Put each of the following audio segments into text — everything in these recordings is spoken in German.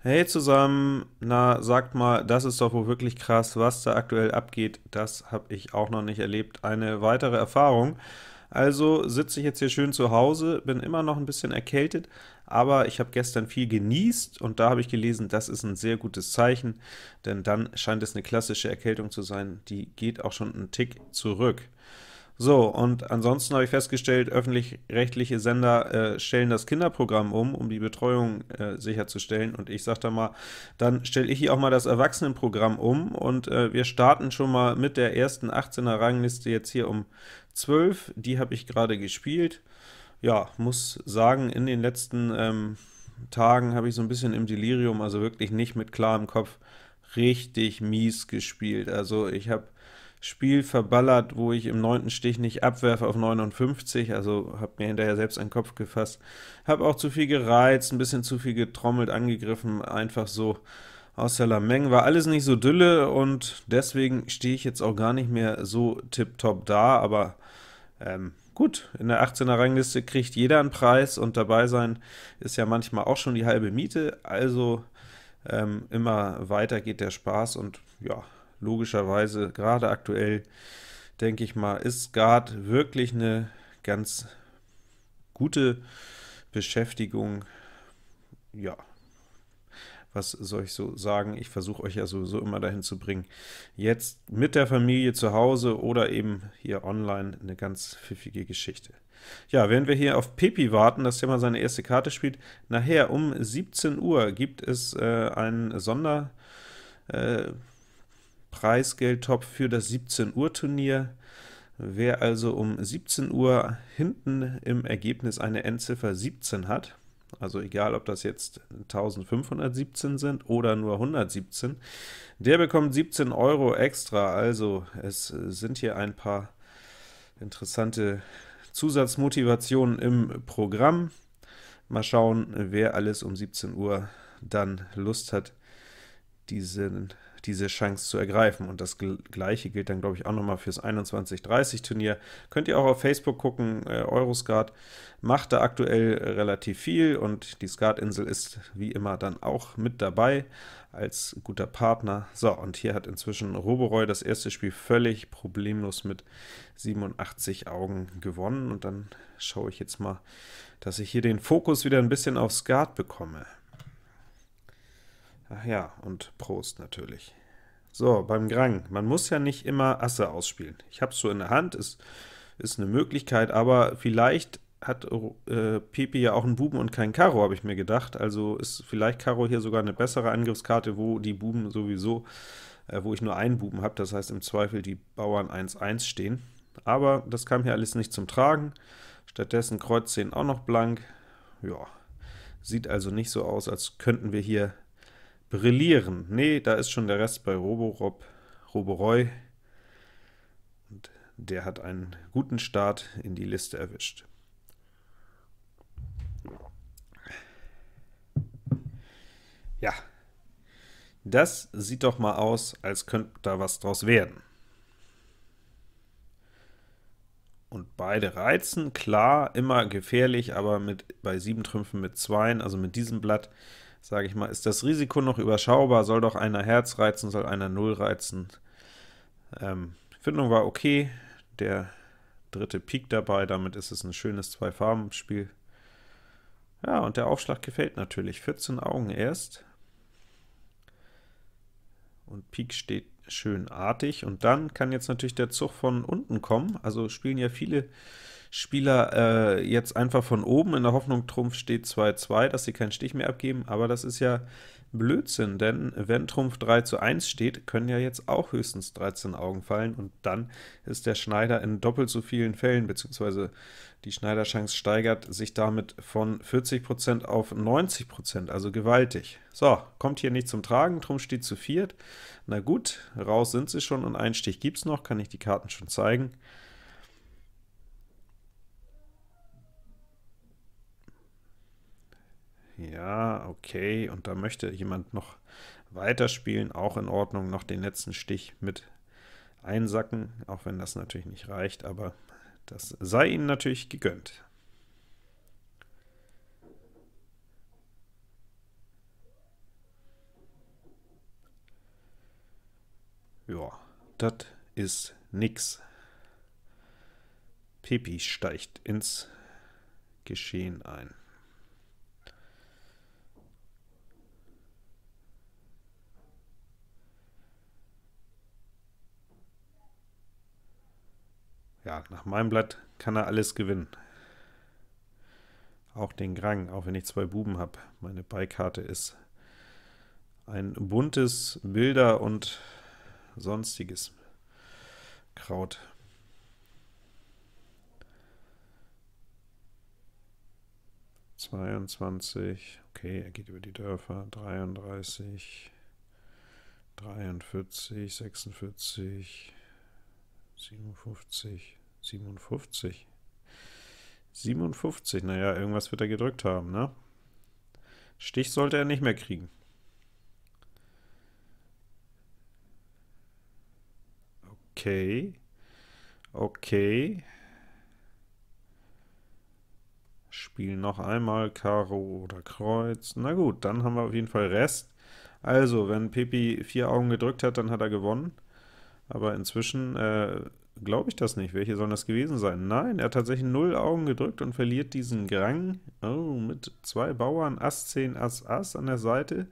Hey zusammen, na sagt mal, das ist doch wohl wirklich krass, was da aktuell abgeht, das habe ich auch noch nicht erlebt. Eine weitere Erfahrung. Also sitze ich jetzt hier schön zu Hause, bin immer noch ein bisschen erkältet, aber ich habe gestern viel genießt und da habe ich gelesen, das ist ein sehr gutes Zeichen, denn dann scheint es eine klassische Erkältung zu sein, die geht auch schon einen Tick zurück. So, und ansonsten habe ich festgestellt, öffentlich-rechtliche Sender äh, stellen das Kinderprogramm um, um die Betreuung äh, sicherzustellen, und ich sage da mal, dann stelle ich hier auch mal das Erwachsenenprogramm um, und äh, wir starten schon mal mit der ersten 18er Rangliste jetzt hier um 12, die habe ich gerade gespielt. Ja, muss sagen, in den letzten ähm, Tagen habe ich so ein bisschen im Delirium, also wirklich nicht mit klarem Kopf, richtig mies gespielt. Also ich habe Spiel verballert, wo ich im neunten Stich nicht abwerfe auf 59, also habe mir hinterher selbst einen Kopf gefasst. Habe auch zu viel gereizt, ein bisschen zu viel getrommelt, angegriffen, einfach so aus der Lameng. War alles nicht so dülle und deswegen stehe ich jetzt auch gar nicht mehr so tipptopp da, aber ähm, gut, in der 18er Rangliste kriegt jeder einen Preis und dabei sein ist ja manchmal auch schon die halbe Miete, also ähm, immer weiter geht der Spaß und ja, logischerweise, gerade aktuell, denke ich mal, ist Skat wirklich eine ganz gute Beschäftigung. Ja, was soll ich so sagen? Ich versuche euch ja sowieso immer dahin zu bringen, jetzt mit der Familie zu Hause oder eben hier online eine ganz pfiffige Geschichte. Ja, während wir hier auf Pepi warten, dass der mal seine erste Karte spielt, nachher um 17 Uhr gibt es äh, einen Sonder... Äh, Preisgeldtopf für das 17 Uhr Turnier. Wer also um 17 Uhr hinten im Ergebnis eine Endziffer 17 hat, also egal ob das jetzt 1517 sind oder nur 117, der bekommt 17 Euro extra, also es sind hier ein paar interessante Zusatzmotivationen im Programm. Mal schauen, wer alles um 17 Uhr dann Lust hat, diesen diese Chance zu ergreifen. Und das gleiche gilt dann, glaube ich, auch nochmal fürs 21-30-Turnier. Könnt ihr auch auf Facebook gucken, äh, Euroskat macht da aktuell relativ viel, und die Skatinsel ist wie immer dann auch mit dabei als guter Partner. So, und hier hat inzwischen Roboroy das erste Spiel völlig problemlos mit 87 Augen gewonnen, und dann schaue ich jetzt mal, dass ich hier den Fokus wieder ein bisschen auf Skat bekomme. Ach ja, und Prost natürlich. So, beim Grang. Man muss ja nicht immer Asse ausspielen. Ich habe es so in der Hand, ist, ist eine Möglichkeit, aber vielleicht hat äh, Pepe ja auch einen Buben und keinen Karo, habe ich mir gedacht. Also ist vielleicht Karo hier sogar eine bessere Angriffskarte, wo die Buben sowieso, äh, wo ich nur einen Buben habe, das heißt im Zweifel die Bauern 1-1 stehen. Aber das kam hier alles nicht zum Tragen. Stattdessen Kreuz 10 auch noch blank. Ja, sieht also nicht so aus, als könnten wir hier brillieren. Nee, da ist schon der Rest bei Roborob, Roboroy. Und der hat einen guten Start in die Liste erwischt. Ja, das sieht doch mal aus, als könnte da was draus werden. Und beide reizen, klar, immer gefährlich, aber mit bei sieben Trümpfen mit Zweien, also mit diesem Blatt, sage ich mal, ist das Risiko noch überschaubar, soll doch einer Herz reizen, soll einer Null reizen. Ähm, Findung war okay, der dritte Pik dabei, damit ist es ein schönes Zwei-Farben-Spiel. Ja, und der Aufschlag gefällt natürlich, 14 Augen erst. Und Pik steht schön artig, und dann kann jetzt natürlich der Zug von unten kommen, also spielen ja viele Spieler äh, jetzt einfach von oben in der Hoffnung, Trumpf steht 2-2, dass sie keinen Stich mehr abgeben, aber das ist ja Blödsinn, denn wenn Trumpf 3 zu 1 steht, können ja jetzt auch höchstens 13 Augen fallen, und dann ist der Schneider in doppelt so vielen Fällen, beziehungsweise die Schneiderchance steigert sich damit von 40% auf 90%, also gewaltig. So, kommt hier nicht zum Tragen, Trumpf steht zu viert. Na gut, raus sind sie schon, und einen Stich gibt es noch, kann ich die Karten schon zeigen. Ja, okay. Und da möchte jemand noch weiterspielen. Auch in Ordnung. Noch den letzten Stich mit einsacken. Auch wenn das natürlich nicht reicht. Aber das sei Ihnen natürlich gegönnt. Ja, das ist nix. Pepi steigt ins Geschehen ein. Ja, nach meinem Blatt kann er alles gewinnen. Auch den Grang, auch wenn ich zwei Buben habe. Meine Beikarte ist ein buntes Bilder und sonstiges Kraut. Zweiundzwanzig, okay, er geht über die Dörfer, 33, 43, 46, 57, 57. 57, naja, irgendwas wird er gedrückt haben, ne? Stich sollte er nicht mehr kriegen. Okay. Okay. Spielen noch einmal Karo oder Kreuz. Na gut, dann haben wir auf jeden Fall Rest. Also, wenn Pepi vier Augen gedrückt hat, dann hat er gewonnen. Aber inzwischen äh, glaube ich das nicht. Welche sollen das gewesen sein? Nein, er hat tatsächlich null Augen gedrückt und verliert diesen Grang. Oh, mit zwei Bauern, Ass 10, Ass, Ass an der Seite.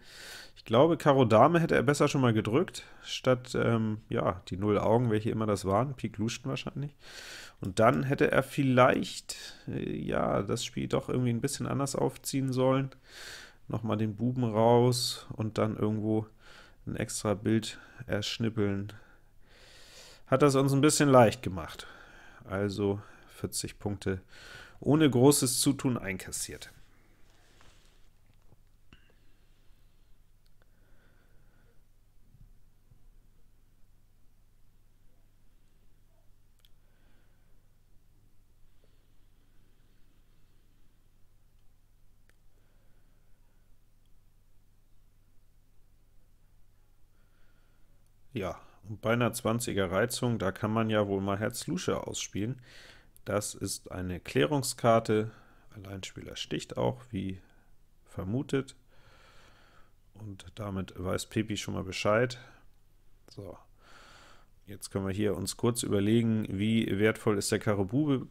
Ich glaube, Karo Dame hätte er besser schon mal gedrückt, statt, ähm, ja, die null Augen, welche immer das waren, Pik Luschen wahrscheinlich. Und dann hätte er vielleicht, äh, ja, das Spiel doch irgendwie ein bisschen anders aufziehen sollen. Nochmal den Buben raus und dann irgendwo ein extra Bild erschnippeln hat das uns ein bisschen leicht gemacht. Also 40 Punkte ohne großes Zutun einkassiert. Ja, bei einer 20er Reizung, da kann man ja wohl mal Herz-Lusche ausspielen. Das ist eine Klärungskarte. Alleinspieler sticht auch, wie vermutet. Und damit weiß Pepi schon mal Bescheid. So, Jetzt können wir hier uns kurz überlegen, wie wertvoll ist der Karo Bube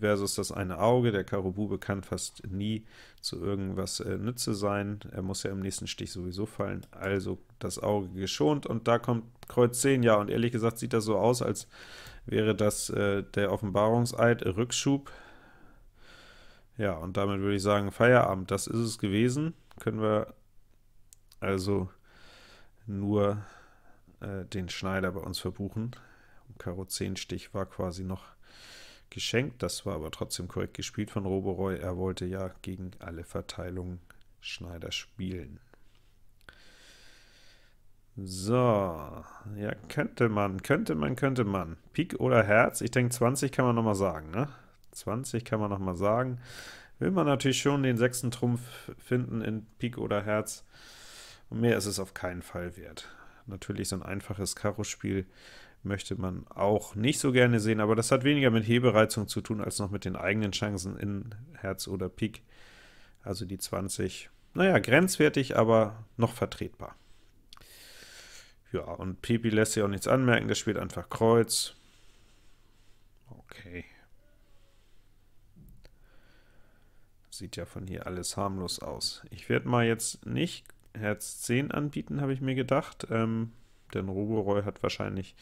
versus das eine Auge. Der Karo Bube kann fast nie zu irgendwas äh, Nütze sein. Er muss ja im nächsten Stich sowieso fallen. Also das Auge geschont und da kommt Kreuz 10. Ja, und ehrlich gesagt sieht das so aus, als wäre das äh, der Offenbarungseid Rückschub. Ja, und damit würde ich sagen, Feierabend, das ist es gewesen. Können wir also nur äh, den Schneider bei uns verbuchen. Karo 10 Stich war quasi noch geschenkt, das war aber trotzdem korrekt gespielt von Roboroy. Er wollte ja gegen alle Verteilungen Schneider spielen. So, ja, könnte man, könnte man, könnte man. Pik oder Herz, ich denke 20 kann man noch mal sagen, ne? 20 kann man noch mal sagen. Will man natürlich schon den sechsten Trumpf finden in Pik oder Herz. Und mehr ist es auf keinen Fall wert. Natürlich so ein einfaches Karo-Spiel möchte man auch nicht so gerne sehen, aber das hat weniger mit Hebereizung zu tun, als noch mit den eigenen Chancen in Herz oder Pik. Also die 20, naja, grenzwertig, aber noch vertretbar. Ja, und Pipi lässt sich auch nichts anmerken, das spielt einfach Kreuz. Okay. Sieht ja von hier alles harmlos aus. Ich werde mal jetzt nicht Herz 10 anbieten, habe ich mir gedacht. Ähm, denn Roboroy hat wahrscheinlich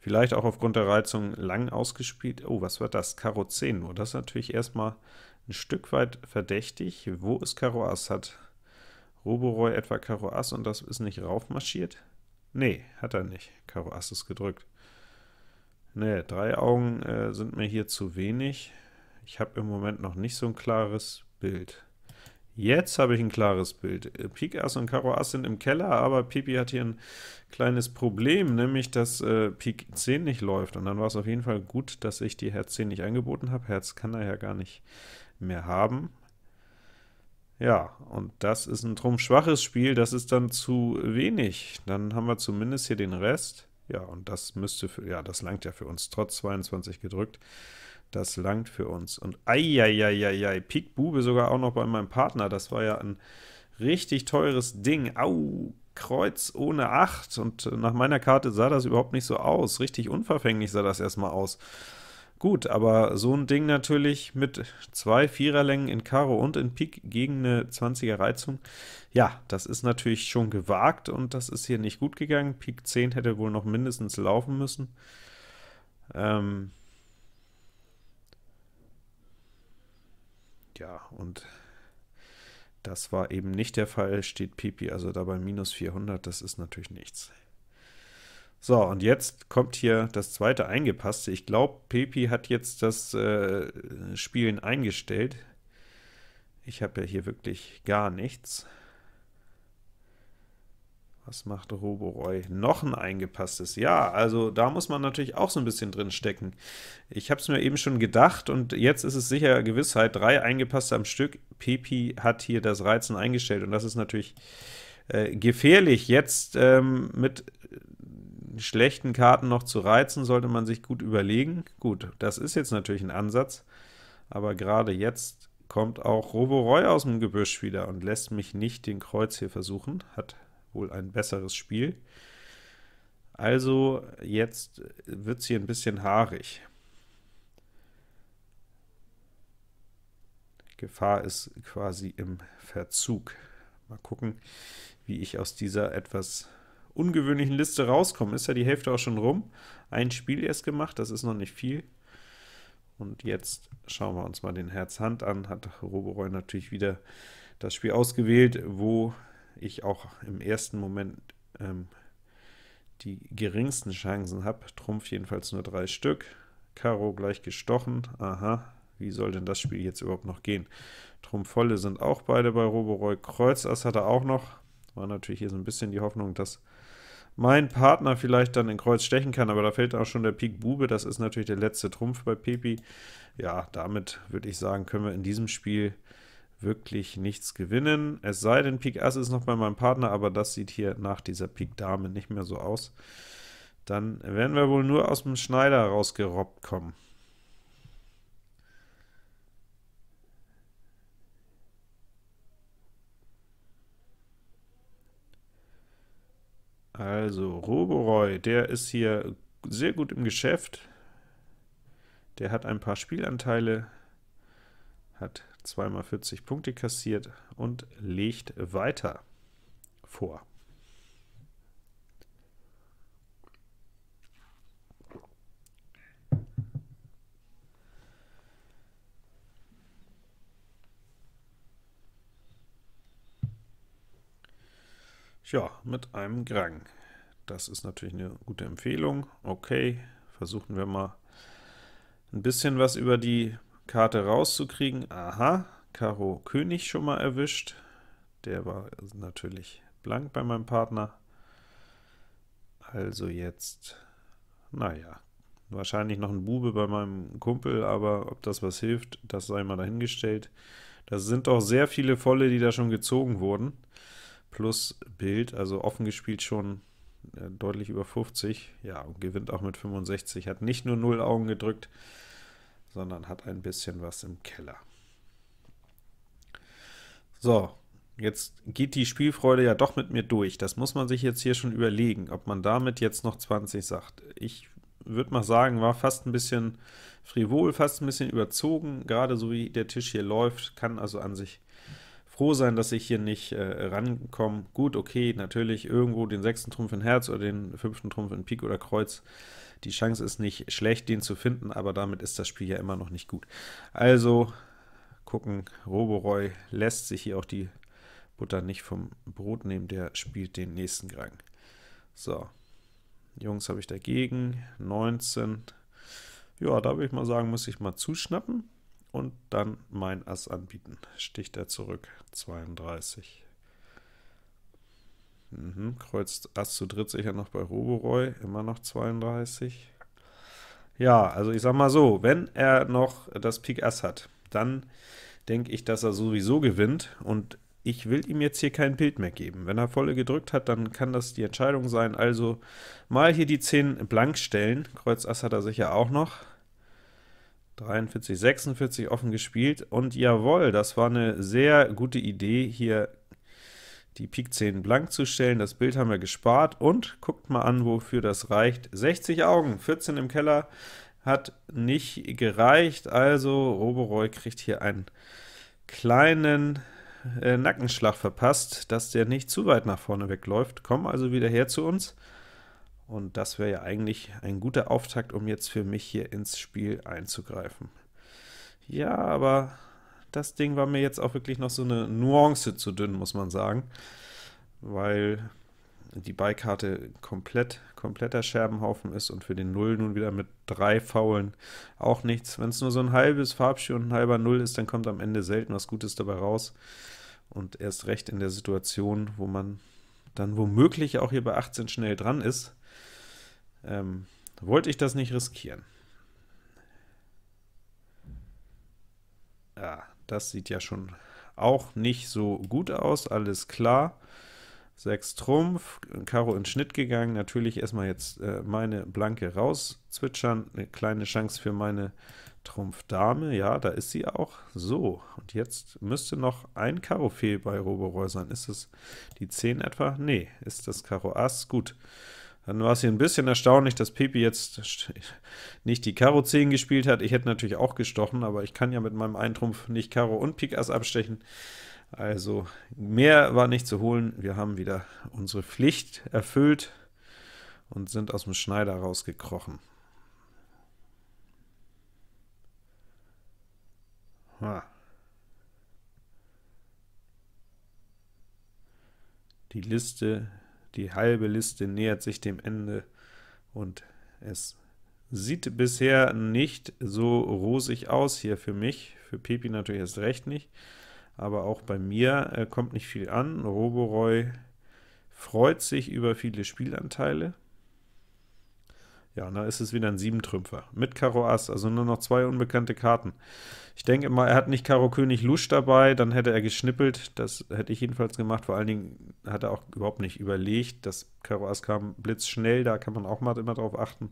vielleicht auch aufgrund der Reizung lang ausgespielt. Oh, was war das? Karo 10 nur. Das ist natürlich erstmal ein Stück weit verdächtig. Wo ist Karo Ass? Hat Roboroy etwa Karo Ass und das ist nicht raufmarschiert? Nee, hat er nicht. Karo Ass ist gedrückt. Nee, drei Augen äh, sind mir hier zu wenig. Ich habe im Moment noch nicht so ein klares Bild. Jetzt habe ich ein klares Bild. Äh, Pik Ass und Karo Ass sind im Keller, aber Pipi hat hier ein kleines Problem, nämlich dass äh, Pik 10 nicht läuft. Und dann war es auf jeden Fall gut, dass ich die Herz 10 nicht angeboten habe. Herz kann er ja gar nicht mehr haben. Ja, und das ist ein trumpfschwaches Spiel, das ist dann zu wenig. Dann haben wir zumindest hier den Rest. Ja, und das müsste für, ja, das langt ja für uns, trotz 22 gedrückt. Das langt für uns. Und eieieiei, Pik Bube sogar auch noch bei meinem Partner. Das war ja ein richtig teures Ding. Au, Kreuz ohne 8, und nach meiner Karte sah das überhaupt nicht so aus. Richtig unverfänglich sah das erstmal aus. Gut, aber so ein Ding natürlich mit zwei Viererlängen in Karo und in Pik gegen eine 20er Reizung, ja, das ist natürlich schon gewagt und das ist hier nicht gut gegangen. Pik 10 hätte wohl noch mindestens laufen müssen. Ähm ja, und das war eben nicht der Fall, steht Pipi also da bei minus 400, das ist natürlich nichts. So, und jetzt kommt hier das zweite Eingepasste. Ich glaube, Pepi hat jetzt das äh, Spielen eingestellt. Ich habe ja hier wirklich gar nichts. Was macht Roboroy? Noch ein eingepasstes. Ja, also da muss man natürlich auch so ein bisschen drin stecken. Ich habe es mir eben schon gedacht und jetzt ist es sicher Gewissheit. Drei eingepasste am Stück. Pepi hat hier das Reizen eingestellt und das ist natürlich äh, gefährlich. Jetzt ähm, mit schlechten Karten noch zu reizen, sollte man sich gut überlegen. Gut, das ist jetzt natürlich ein Ansatz, aber gerade jetzt kommt auch Roboroy aus dem Gebüsch wieder und lässt mich nicht den Kreuz hier versuchen, hat wohl ein besseres Spiel. Also jetzt wird es hier ein bisschen haarig. Gefahr ist quasi im Verzug. Mal gucken, wie ich aus dieser etwas ungewöhnlichen Liste rauskommen. Ist ja die Hälfte auch schon rum. Ein Spiel erst gemacht, das ist noch nicht viel. Und jetzt schauen wir uns mal den Herz-Hand an. Hat Roboroy natürlich wieder das Spiel ausgewählt, wo ich auch im ersten Moment ähm, die geringsten Chancen habe. Trumpf jedenfalls nur drei Stück. Karo gleich gestochen. Aha, wie soll denn das Spiel jetzt überhaupt noch gehen? Trumpf volle sind auch beide bei Roboroy. Kreuz Ass hat er auch noch. War natürlich hier so ein bisschen die Hoffnung, dass mein Partner vielleicht dann in Kreuz stechen kann, aber da fällt auch schon der Pik Bube, das ist natürlich der letzte Trumpf bei Pepi. Ja, damit würde ich sagen, können wir in diesem Spiel wirklich nichts gewinnen, es sei denn, Pik Ass ist noch bei meinem Partner, aber das sieht hier nach dieser Pik Dame nicht mehr so aus. Dann werden wir wohl nur aus dem Schneider rausgerobbt kommen. Also, Roboroy, der ist hier sehr gut im Geschäft. Der hat ein paar Spielanteile, hat zweimal 40 Punkte kassiert und legt weiter vor. Ja, mit einem Grang. Das ist natürlich eine gute Empfehlung. Okay, versuchen wir mal ein bisschen was über die Karte rauszukriegen. Aha, Karo König schon mal erwischt. Der war natürlich blank bei meinem Partner. Also jetzt, naja, wahrscheinlich noch ein Bube bei meinem Kumpel, aber ob das was hilft, das sei mal dahingestellt. Das sind doch sehr viele Volle, die da schon gezogen wurden plus Bild, also offen gespielt schon äh, deutlich über 50, ja, und gewinnt auch mit 65, hat nicht nur 0 Augen gedrückt, sondern hat ein bisschen was im Keller. So, jetzt geht die Spielfreude ja doch mit mir durch. Das muss man sich jetzt hier schon überlegen, ob man damit jetzt noch 20 sagt. Ich würde mal sagen, war fast ein bisschen frivol, fast ein bisschen überzogen, gerade so wie der Tisch hier läuft, kann also an sich froh sein, dass ich hier nicht äh, rankomme. Gut, okay, natürlich irgendwo den sechsten Trumpf in Herz oder den fünften Trumpf in Pik oder Kreuz. Die Chance ist nicht schlecht, den zu finden, aber damit ist das Spiel ja immer noch nicht gut. Also gucken, Roboroy lässt sich hier auch die Butter nicht vom Brot nehmen, der spielt den nächsten Grang. So, Jungs habe ich dagegen, 19. Ja, da würde ich mal sagen, muss ich mal zuschnappen und dann mein Ass anbieten. Sticht er zurück, 32. Mhm, Kreuz Ass zu dritt sicher noch bei Roboroy, immer noch 32. Ja, also ich sag mal so, wenn er noch das Pik Ass hat, dann denke ich, dass er sowieso gewinnt und ich will ihm jetzt hier kein Bild mehr geben. Wenn er volle gedrückt hat, dann kann das die Entscheidung sein. Also mal hier die 10 blank stellen. Kreuz Ass hat er sicher auch noch. 43, 46 offen gespielt und jawohl, das war eine sehr gute Idee, hier die Pik 10 blank zu stellen. Das Bild haben wir gespart und guckt mal an, wofür das reicht. 60 Augen, 14 im Keller, hat nicht gereicht, also Roboroy kriegt hier einen kleinen äh, Nackenschlag verpasst, dass der nicht zu weit nach vorne wegläuft. Komm also wieder her zu uns. Und das wäre ja eigentlich ein guter Auftakt, um jetzt für mich hier ins Spiel einzugreifen. Ja, aber das Ding war mir jetzt auch wirklich noch so eine Nuance zu dünn, muss man sagen, weil die Beikarte komplett, kompletter Scherbenhaufen ist und für den Null nun wieder mit drei Faulen auch nichts. Wenn es nur so ein halbes Farbspiel und ein halber Null ist, dann kommt am Ende selten was Gutes dabei raus. Und erst recht in der Situation, wo man dann womöglich auch hier bei 18 schnell dran ist, ähm, wollte ich das nicht riskieren. Ja, das sieht ja schon auch nicht so gut aus, alles klar. 6 Trumpf, Karo in Schnitt gegangen, natürlich erstmal jetzt äh, meine Blanke rauszwitschern, eine kleine Chance für meine Trumpf Dame, ja, da ist sie auch. So, und jetzt müsste noch ein Karo Fee bei Roboroy sein. Ist es die 10 etwa? Nee, ist das Karo Ass, gut. Dann war es hier ein bisschen erstaunlich, dass Pepe jetzt nicht die Karo 10 gespielt hat. Ich hätte natürlich auch gestochen, aber ich kann ja mit meinem Eintrumpf nicht Karo und Pik Ass abstechen. Also mehr war nicht zu holen. Wir haben wieder unsere Pflicht erfüllt und sind aus dem Schneider rausgekrochen. Ha. Die Liste, die halbe Liste nähert sich dem Ende und es sieht bisher nicht so rosig aus hier für mich, für Pepi natürlich erst recht nicht aber auch bei mir äh, kommt nicht viel an. Roboroy freut sich über viele Spielanteile. Ja, und da ist es wieder ein 7-Trümpfer mit Karo Ass, also nur noch zwei unbekannte Karten. Ich denke mal, er hat nicht Karo König Lusch dabei, dann hätte er geschnippelt, das hätte ich jedenfalls gemacht, vor allen Dingen hat er auch überhaupt nicht überlegt, das Karo Ass kam blitzschnell, da kann man auch mal immer drauf achten.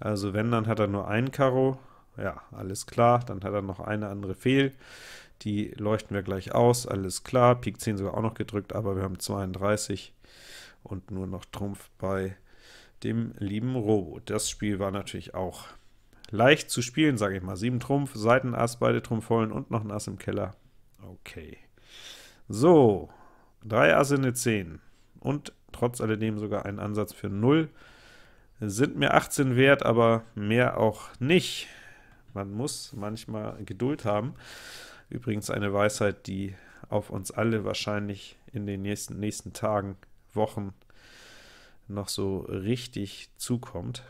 Also wenn, dann hat er nur einen Karo, ja, alles klar, dann hat er noch eine andere Fehl. Die leuchten wir gleich aus, alles klar. Pik 10 sogar auch noch gedrückt, aber wir haben 32 und nur noch Trumpf bei dem lieben Robo. Das Spiel war natürlich auch leicht zu spielen, sage ich mal. 7 Trumpf, Seitenass, beide Trumpf vollen und noch ein Ass im Keller. Okay. So, 3 Asse eine 10 und trotz alledem sogar ein Ansatz für 0. Sind mir 18 wert, aber mehr auch nicht. Man muss manchmal Geduld haben. Übrigens eine Weisheit, die auf uns alle wahrscheinlich in den nächsten, nächsten Tagen, Wochen noch so richtig zukommt.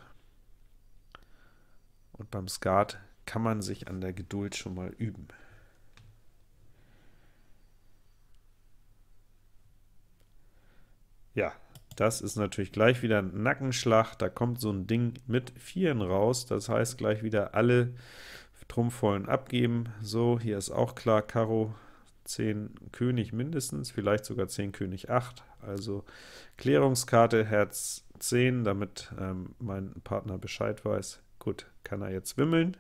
Und beim Skat kann man sich an der Geduld schon mal üben. Ja, das ist natürlich gleich wieder ein Nackenschlag. Da kommt so ein Ding mit Vieren raus. Das heißt gleich wieder alle Trumpfvollen abgeben. So, hier ist auch klar, Karo 10 König mindestens, vielleicht sogar 10 König 8. Also Klärungskarte Herz 10, damit ähm, mein Partner Bescheid weiß. Gut, kann er jetzt wimmeln.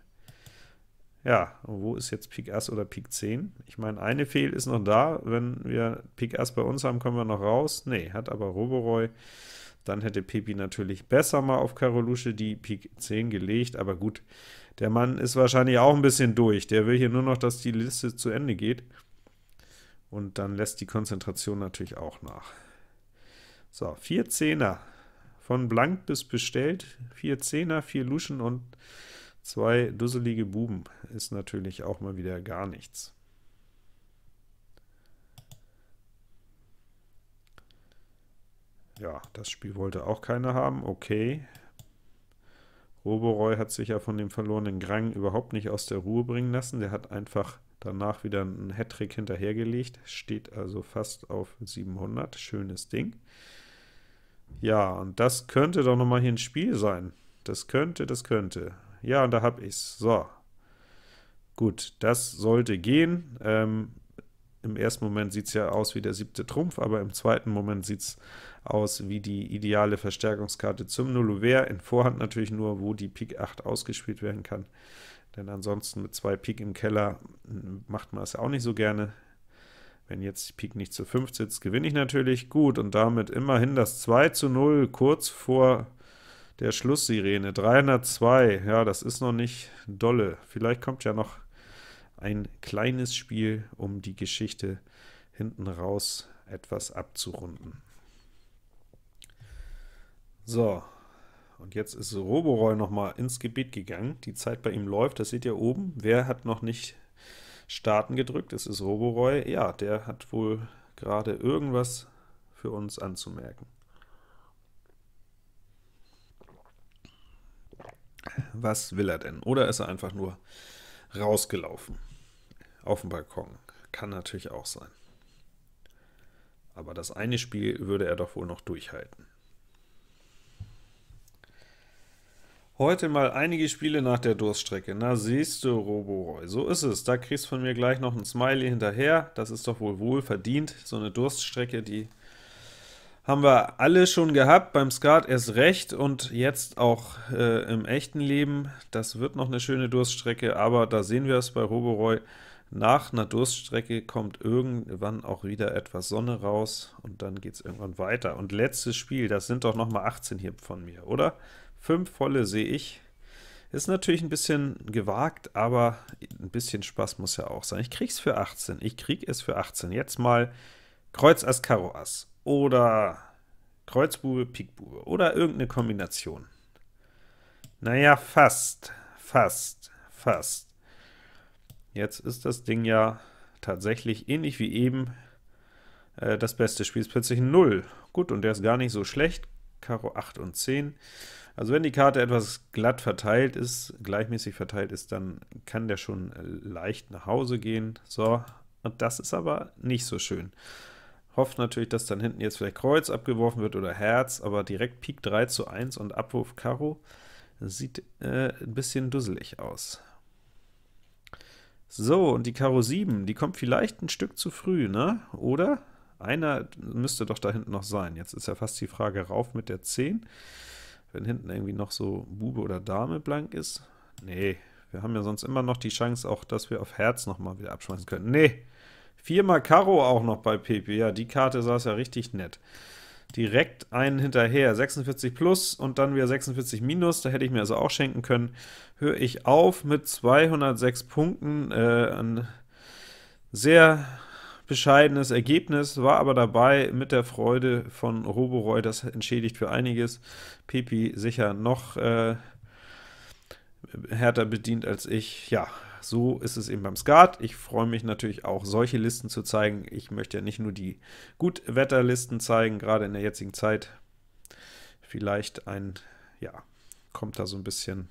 Ja, wo ist jetzt Pik Ass oder Pik 10? Ich meine, eine Fehl ist noch da. Wenn wir Pik Ass bei uns haben, kommen wir noch raus. Nee, hat aber Roboroy. Dann hätte Pepi natürlich besser mal auf Karo Lusche die Pik 10 gelegt, aber gut, der Mann ist wahrscheinlich auch ein bisschen durch. Der will hier nur noch, dass die Liste zu Ende geht. Und dann lässt die Konzentration natürlich auch nach. So, vier Zehner. Von blank bis bestellt. Vier Zehner, vier Luschen und zwei dusselige Buben. Ist natürlich auch mal wieder gar nichts. Ja, das Spiel wollte auch keiner haben. Okay, Roboroy hat sich ja von dem verlorenen Grang überhaupt nicht aus der Ruhe bringen lassen. Der hat einfach danach wieder einen Hattrick hinterhergelegt, steht also fast auf 700. Schönes Ding. Ja, und das könnte doch nochmal hier ein Spiel sein. Das könnte, das könnte. Ja, und da habe ich's. So. Gut, das sollte gehen. Ähm, Im ersten Moment sieht es ja aus wie der siebte Trumpf, aber im zweiten Moment sieht es aus wie die ideale Verstärkungskarte zum Nullouvert. In Vorhand natürlich nur, wo die Pik 8 ausgespielt werden kann. Denn ansonsten mit zwei Pik im Keller macht man es auch nicht so gerne. Wenn jetzt die Pik nicht zu 5 sitzt, gewinne ich natürlich gut und damit immerhin das 2 zu 0 kurz vor der Schlusssirene. 302, ja, das ist noch nicht dolle. Vielleicht kommt ja noch ein kleines Spiel, um die Geschichte hinten raus etwas abzurunden. So, und jetzt ist Roboroy noch mal ins Gebiet gegangen. Die Zeit bei ihm läuft, das seht ihr oben. Wer hat noch nicht Starten gedrückt? Es ist Roboroy. Ja, der hat wohl gerade irgendwas für uns anzumerken. Was will er denn? Oder ist er einfach nur rausgelaufen? Auf dem Balkon. Kann natürlich auch sein. Aber das eine Spiel würde er doch wohl noch durchhalten. Heute mal einige Spiele nach der Durststrecke. Na siehst du, Roboroy, so ist es. Da kriegst von mir gleich noch ein Smiley hinterher. Das ist doch wohl wohl verdient. So eine Durststrecke, die haben wir alle schon gehabt, beim Skat erst recht und jetzt auch äh, im echten Leben. Das wird noch eine schöne Durststrecke, aber da sehen wir es bei Roboroy. Nach einer Durststrecke kommt irgendwann auch wieder etwas Sonne raus und dann geht es irgendwann weiter. Und letztes Spiel, das sind doch noch mal 18 hier von mir, oder? 5 volle sehe ich. Ist natürlich ein bisschen gewagt, aber ein bisschen Spaß muss ja auch sein. Ich krieg's für 18. Ich krieg es für 18. Jetzt mal Kreuz Ass Karo Ass oder Kreuzbube Pikbube oder irgendeine Kombination. Naja, fast, fast, fast. Jetzt ist das Ding ja tatsächlich ähnlich wie eben. Äh, das beste Spiel ist plötzlich ein 0. Gut, und der ist gar nicht so schlecht. Karo 8 und 10. Also wenn die Karte etwas glatt verteilt ist, gleichmäßig verteilt ist, dann kann der schon leicht nach Hause gehen. So, und das ist aber nicht so schön. Hofft natürlich, dass dann hinten jetzt vielleicht Kreuz abgeworfen wird oder Herz, aber direkt Pik 3 zu 1 und Abwurf Karo sieht äh, ein bisschen dusselig aus. So, und die Karo 7, die kommt vielleicht ein Stück zu früh, ne? Oder? Einer müsste doch da hinten noch sein. Jetzt ist ja fast die Frage rauf mit der 10 wenn hinten irgendwie noch so Bube oder Dame blank ist. Nee, wir haben ja sonst immer noch die Chance auch, dass wir auf Herz nochmal wieder abschmeißen können. Nee, viermal Karo auch noch bei PP. Ja, die Karte saß ja richtig nett. Direkt einen hinterher, 46 plus und dann wieder 46 minus, da hätte ich mir also auch schenken können. Höre ich auf mit 206 Punkten, äh, ein sehr bescheidenes Ergebnis, war aber dabei mit der Freude von Roboroy, das entschädigt für einiges. Pepi sicher noch äh, härter bedient als ich. Ja, so ist es eben beim Skat. Ich freue mich natürlich auch, solche Listen zu zeigen. Ich möchte ja nicht nur die Gutwetterlisten zeigen, gerade in der jetzigen Zeit. Vielleicht ein, ja, kommt da so ein bisschen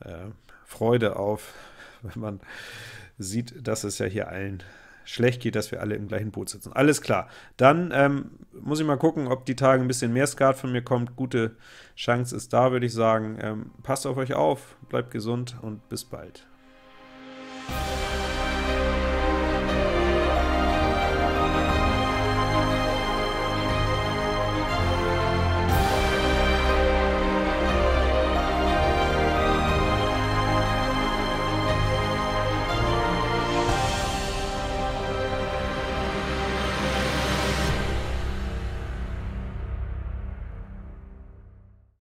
äh, Freude auf, wenn man sieht, dass es ja hier allen schlecht geht, dass wir alle im gleichen Boot sitzen. Alles klar. Dann ähm, muss ich mal gucken, ob die Tage ein bisschen mehr Skat von mir kommt. Gute Chance ist da, würde ich sagen. Ähm, passt auf euch auf, bleibt gesund und bis bald.